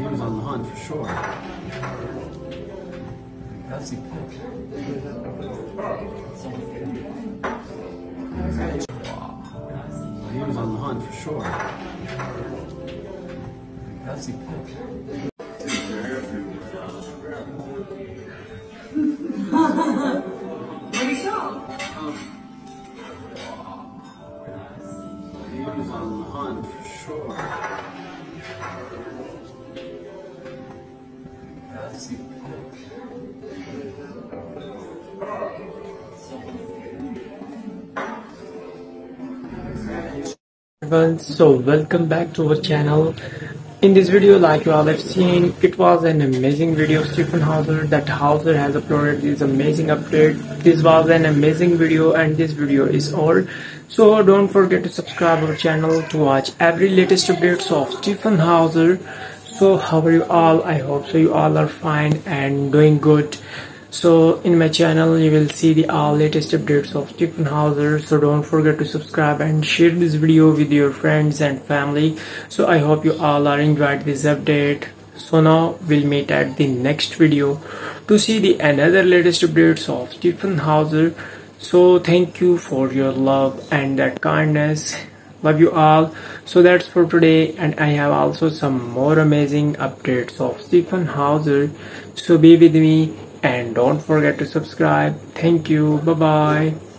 He was on the hunt for sure. That's the pick. He was on the hunt for sure. That's the pick. He was on the hunt for sure. So welcome back to our channel. In this video like you all have seen it was an amazing video of Stephen Hauser that Hauser has uploaded this amazing update. This was an amazing video and this video is all. So don't forget to subscribe our channel to watch every latest updates of Stephen Hauser so how are you all? I hope so you all are fine and doing good. So in my channel you will see the all latest updates of Stephen Hauser. So don't forget to subscribe and share this video with your friends and family. So I hope you all are enjoyed this update. So now we'll meet at the next video to see the another latest updates of Stephen Hauser. So thank you for your love and that kindness love you all. So that's for today and i have also some more amazing updates of stephen hauser. So be with me and don't forget to subscribe. Thank you. Bye bye